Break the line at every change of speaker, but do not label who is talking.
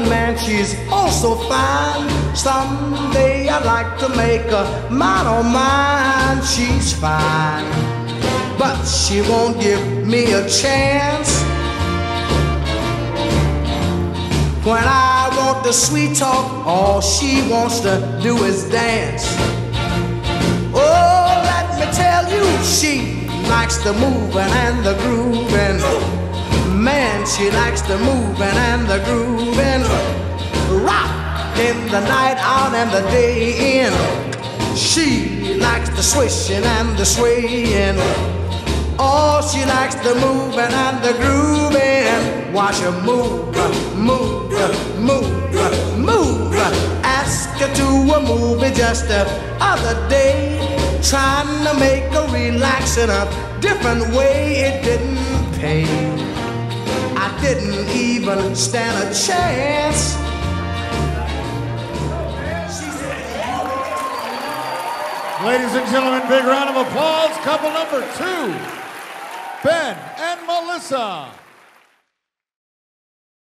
and she's also fine. Someday I'd like to make her mine oh mine. She's fine, but she won't give me a chance. When I want the sweet talk, all she wants to do is dance. Oh, let me tell you, she likes the moving and the grooving. Man, she likes the moving and the grooving. Rock in the night out and the day in. She likes the swishing and the swaying. Oh, she likes the moving and the grooving. Watch her move, move, move, move. Ask her to a movie just the other day. Trying to make her relax in a different way. It didn't pay. Didn't even stand a chance.
Ladies and gentlemen, big round of applause. Couple number two, Ben and Melissa.